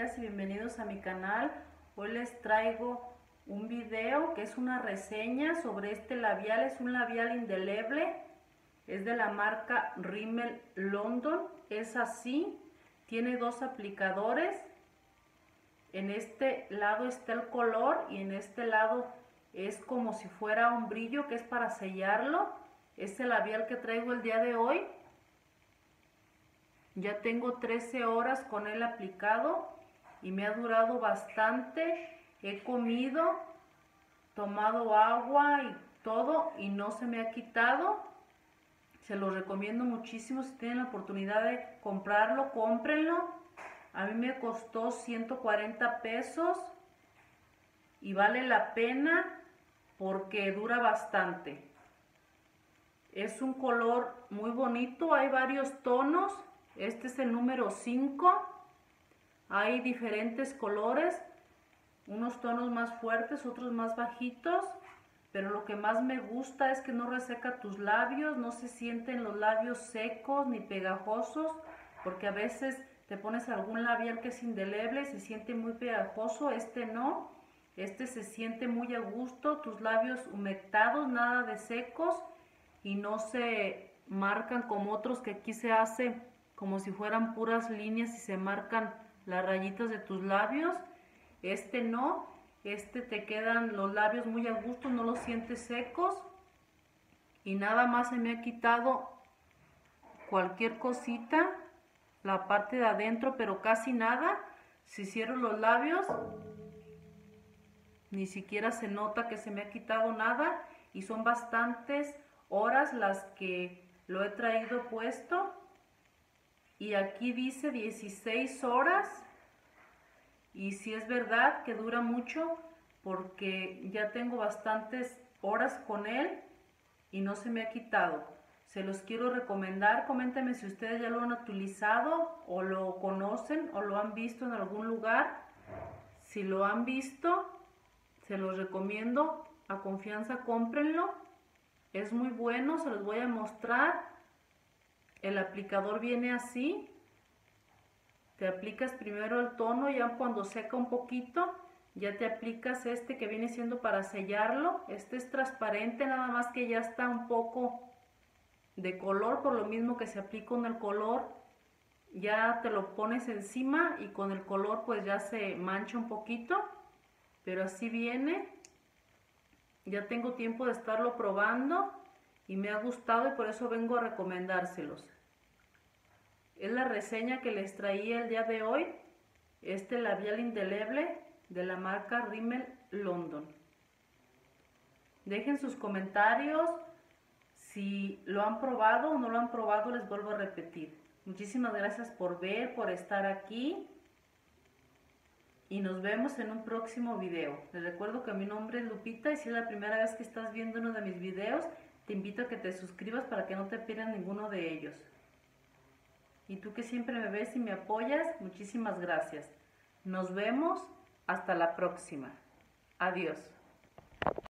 y bienvenidos a mi canal. Hoy les traigo un video que es una reseña sobre este labial. Es un labial indeleble. Es de la marca Rimmel London. Es así. Tiene dos aplicadores. En este lado está el color y en este lado es como si fuera un brillo que es para sellarlo. Este labial que traigo el día de hoy ya tengo 13 horas con él aplicado y me ha durado bastante. He comido, tomado agua y todo y no se me ha quitado. Se lo recomiendo muchísimo si tienen la oportunidad de comprarlo, cómprenlo. A mí me costó 140 pesos y vale la pena porque dura bastante. Es un color muy bonito, hay varios tonos este es el número 5. Hay diferentes colores, unos tonos más fuertes, otros más bajitos. Pero lo que más me gusta es que no reseca tus labios, no se sienten los labios secos ni pegajosos, porque a veces te pones algún labial que es indeleble se siente muy pegajoso, este no, este se siente muy a gusto, tus labios humectados, nada de secos y no se marcan como otros que aquí se hace como si fueran puras líneas y se marcan las rayitas de tus labios. Este no, este te quedan los labios muy a gusto, no los sientes secos. Y nada más se me ha quitado cualquier cosita, la parte de adentro, pero casi nada. Si cierro los labios, ni siquiera se nota que se me ha quitado nada. Y son bastantes horas las que lo he traído puesto y aquí dice 16 horas y si es verdad que dura mucho porque ya tengo bastantes horas con él y no se me ha quitado. Se los quiero recomendar, coméntenme si ustedes ya lo han utilizado o lo conocen o lo han visto en algún lugar. Si lo han visto, se los recomiendo, a confianza cómprenlo. Es muy bueno, se los voy a mostrar el aplicador viene así. Te aplicas primero el tono, ya cuando seca un poquito, ya te aplicas este que viene siendo para sellarlo. Este es transparente, nada más que ya está un poco de color, por lo mismo que se aplica con el color. Ya te lo pones encima y con el color pues ya se mancha un poquito. Pero así viene. Ya tengo tiempo de estarlo probando y me ha gustado y por eso vengo a recomendárselos. Es la reseña que les traía el día de hoy, este labial indeleble de la marca Rimmel London. Dejen sus comentarios, si lo han probado o no lo han probado, les vuelvo a repetir. Muchísimas gracias por ver, por estar aquí. Y nos vemos en un próximo video. Les recuerdo que mi nombre es Lupita y si es la primera vez que estás viendo uno de mis videos, te invito a que te suscribas para que no te pierdas ninguno de ellos. Y tú que siempre me ves y me apoyas, muchísimas gracias. Nos vemos hasta la próxima. Adiós.